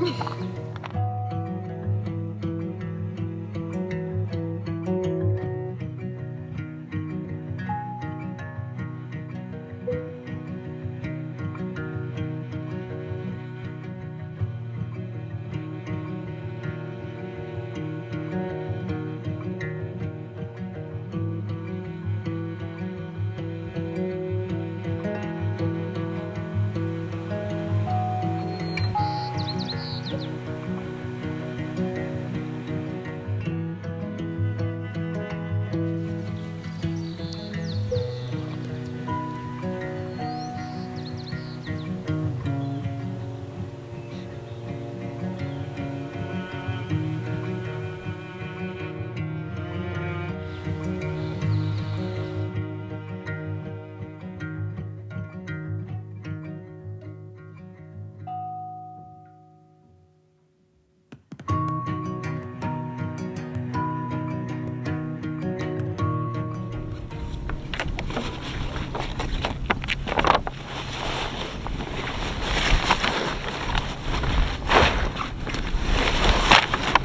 うん。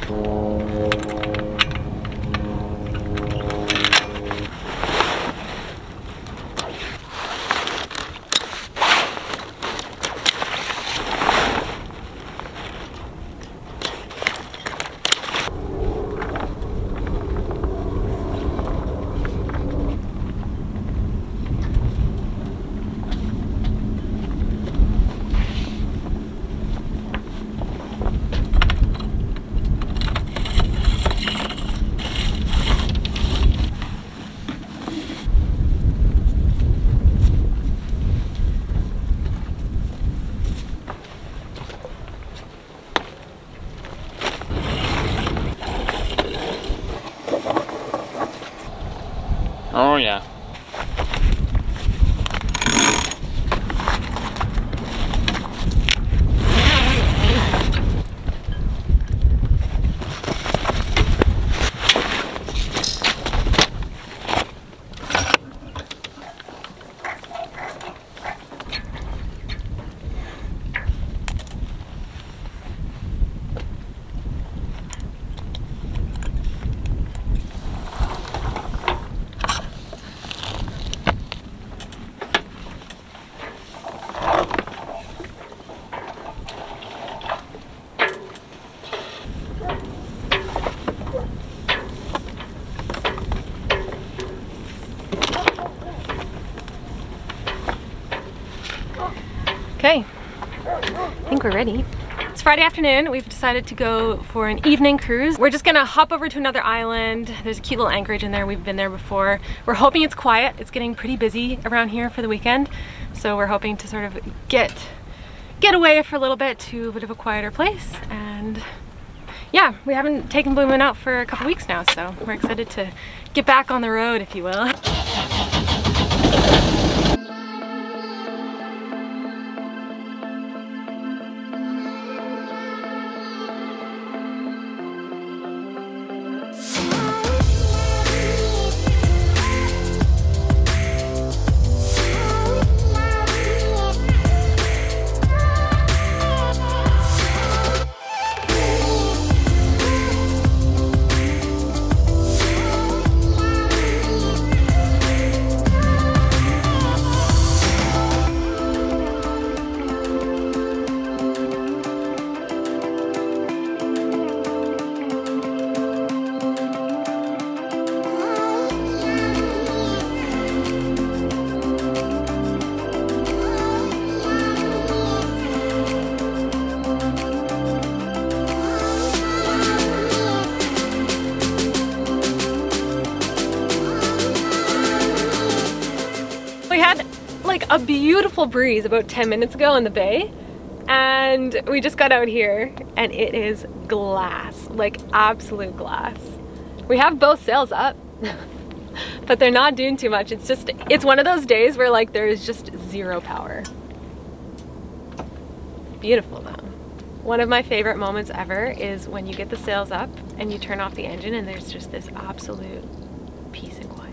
I we're ready. It's Friday afternoon. We've decided to go for an evening cruise. We're just gonna hop over to another island. There's a cute little anchorage in there. We've been there before. We're hoping it's quiet. It's getting pretty busy around here for the weekend. So we're hoping to sort of get get away for a little bit to a bit of a quieter place. And yeah, we haven't taken Blue Moon out for a couple weeks now. So we're excited to get back on the road, if you will. Beautiful breeze about 10 minutes ago in the bay and we just got out here and it is glass, like absolute glass. We have both sails up, but they're not doing too much. It's just, it's one of those days where like there is just zero power. Beautiful though. One of my favorite moments ever is when you get the sails up and you turn off the engine and there's just this absolute peace and quiet.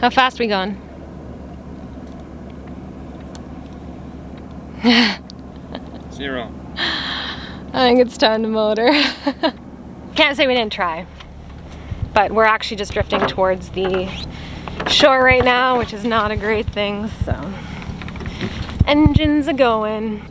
How fast we going? Zero. I think it's time to motor. Can't say we didn't try, but we're actually just drifting towards the shore right now, which is not a great thing, so. Engines are going.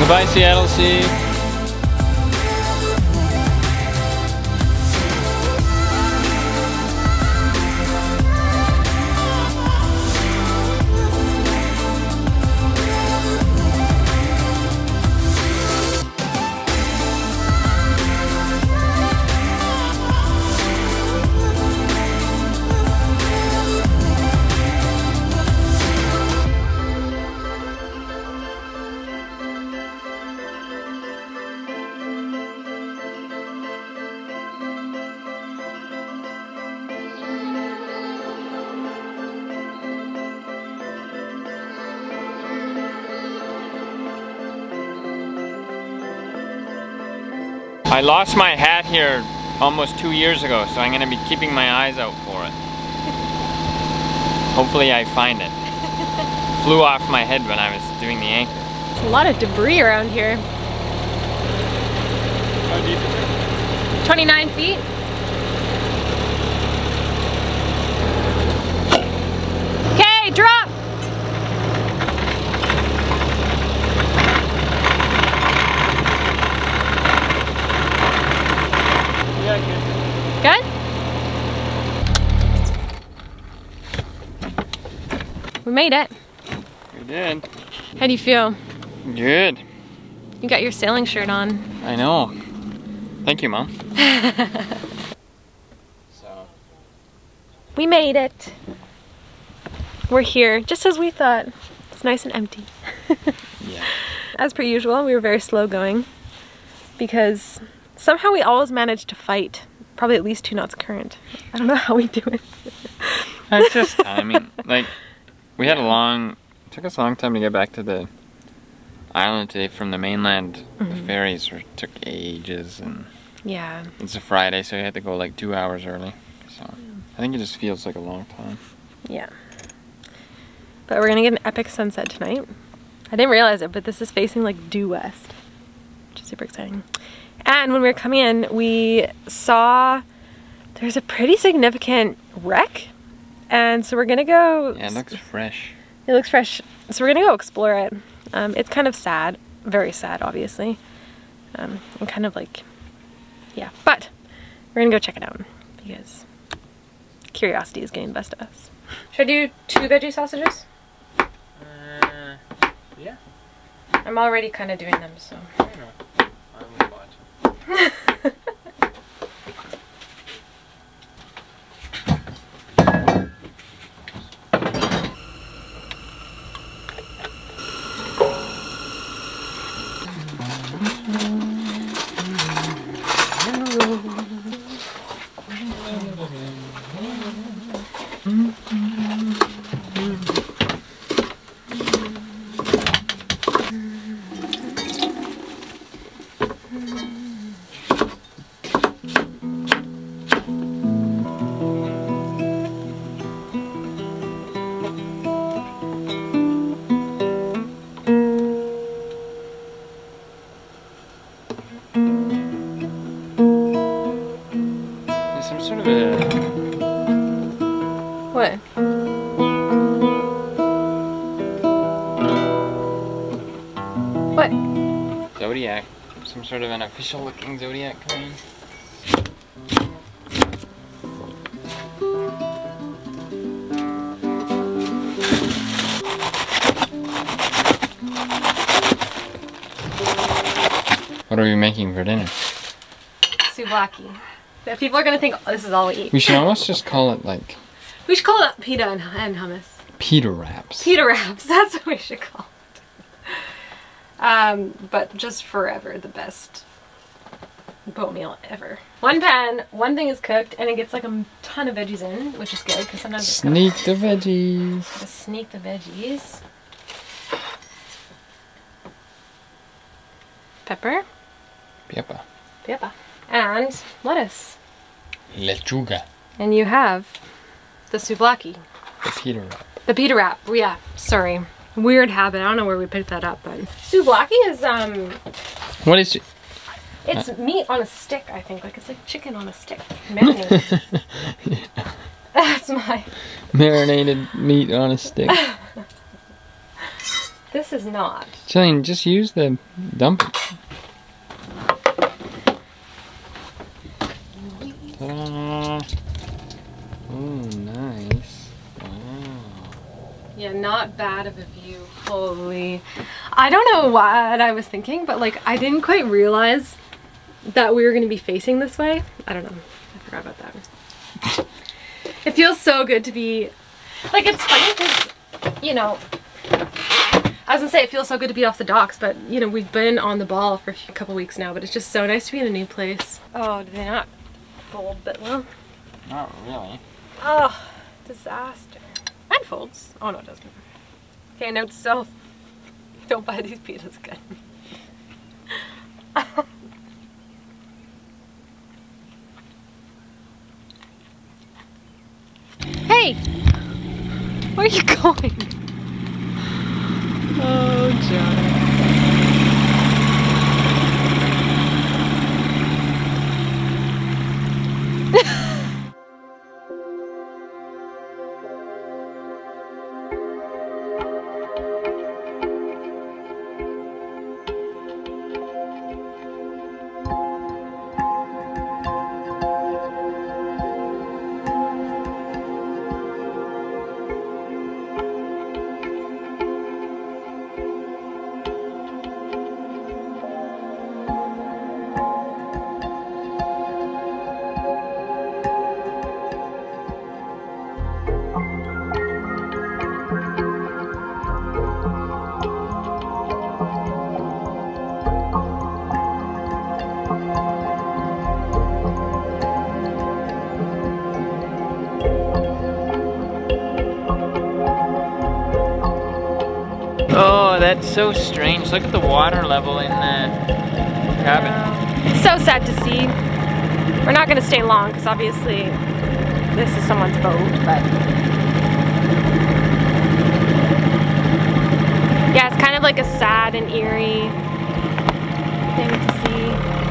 Goodbye, Salish Sea. I lost my hat here almost two years ago, so I'm gonna be keeping my eyes out for it. Hopefully I find it. Flew off my head when I was doing the anchor. There's a lot of debris around here. 29 feet. Okay, drop. Good? We made it. We did. How do you feel? Good. You got your sailing shirt on. I know. Thank you, Mom. so, We made it. We're here, just as we thought. It's nice and empty. yeah. As per usual, we were very slow going because somehow we always manage to fight probably at least two knots current. I don't know how we do it. It's just timing. like, we had a long, it took us a long time to get back to the island today from the mainland. The Mhm. ferries were, took ages, and Yeah. it's a Friday, so we had to go like two hours early. So, I think it just feels like a long time. Yeah. But we're gonna get an epic sunset tonight. I didn't realize it, but this is facing like due west, which is super exciting. And when we were coming in, we saw there's a pretty significant wreck. And so we're gonna go. Yeah, it looks fresh. It looks fresh. So we're gonna go explore it. Um, it's kind of sad, very sad, obviously, um, and kind of like, yeah. But we're gonna go check it out because curiosity is getting the best of us. Should I do two veggie sausages? Uh, yeah, I'm already kind of doing them, so. I know. I will official looking zodiac coin. What are we making for dinner? Souvlaki. People are gonna think oh, this is all we eat. We should almost just call it like We should call it pita and, and hummus. pita wraps. Pita wraps. That's what we should call it. Um, but just forever the best boat meal ever. One pan, one thing is cooked, and it gets like a ton of veggies in, which is good because sometimes it's Sneak the veggies. gotta sneak the veggies. Pepper, Peppa. pepper, and lettuce. Lechuga. And you have the souvlaki. The pita wrap. The pita wrap. Yeah, sorry. Weird habit. I don't know where we picked that up, but souvlaki is um, What is it? it's meat on a stick. I think like it's like chicken on a stick, marinated. That's my. Marinated meat on a stick. This is not. Jillian, just use the dump. Oh, nice. Wow. Yeah, not bad of a view. Holy. I don't know what I was thinking, but like I didn't quite realize that we were going to be facing this way. I don't know. I forgot about that. It feels so good to be like it's funny because you know I was gonna say it feels so good to be off the docks, but you know we've been on the ball for a few, couple weeks now. But it's just so nice to be in a new place. Oh, did they not fold that well? Not really. Oh, disaster. Mine folds. Oh no, it doesn't. Okay, note to self. Don't buy these pitas again. Where are you going? Oh, John. That's so strange. Look at the water level in the cabin. It's so sad to see. We're not gonna stay long because obviously this is someone's boat, but yeah, it's kind of like a sad and eerie thing to see.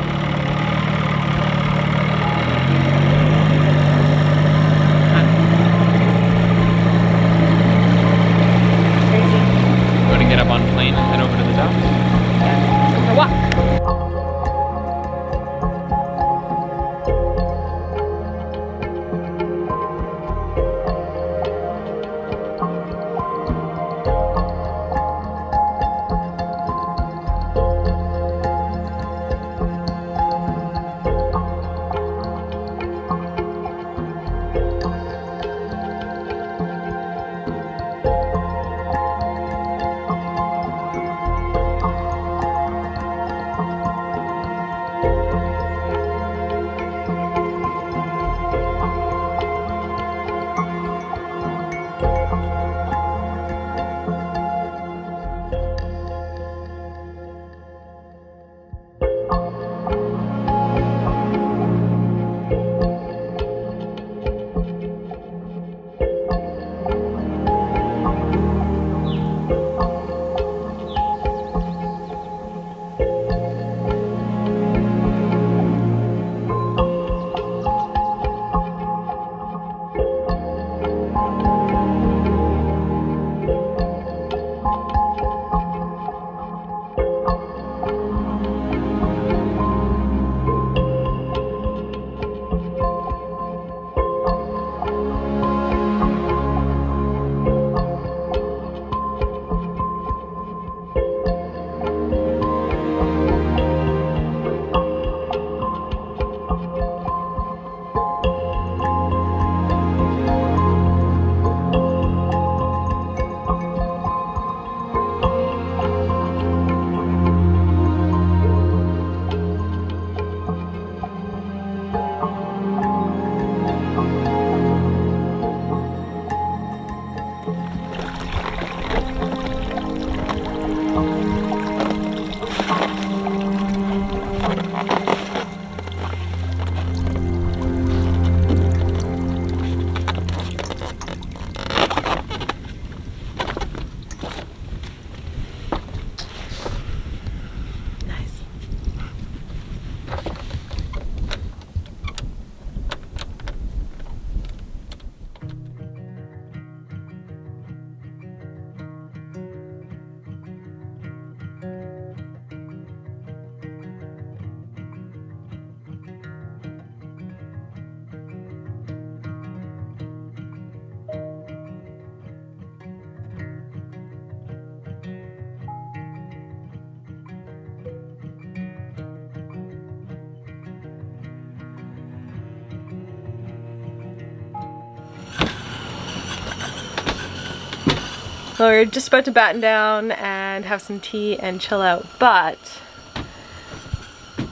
Well, we're just about to batten down and have some tea and chill out, but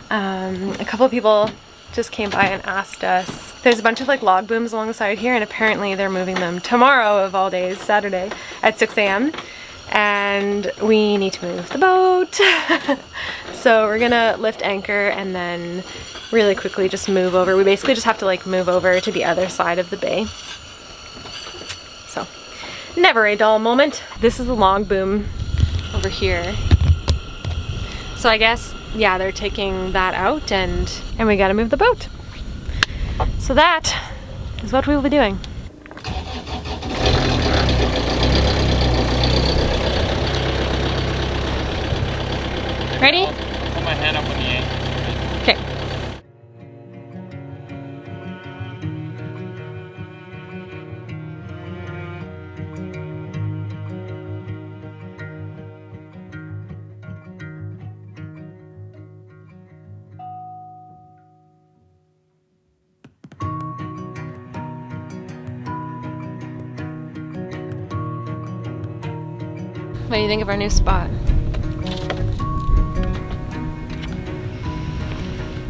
um, a couple people just came by and asked us. There's a bunch of like log booms along the side here and apparently they're moving them tomorrow of all days, Saturday at 6 a.m. And we need to move the boat. so we're gonna lift anchor and then really quickly just move over. We basically just have to like move over to the other side of the bay. Never a dull moment. This is the log boom over here. So I guess yeah, they're taking that out and, and we gotta move the boat. So that is what we will be doing. Ready? Put my hand up when you Okay. You think of our new spot?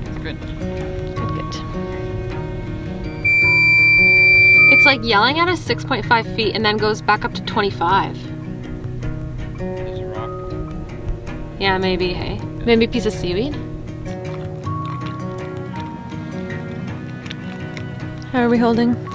It's good. Good. It's like yelling at us 6.5 feet and then goes back up to 25. There's a rock. Yeah, maybe, hey? Maybe a piece of seaweed? How are we holding?